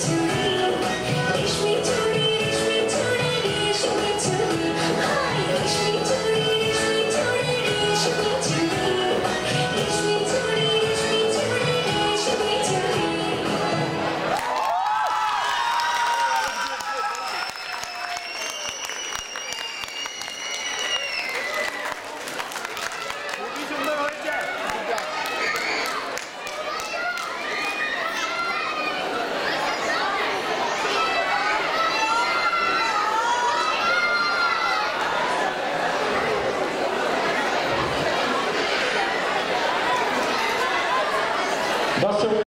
to Klasse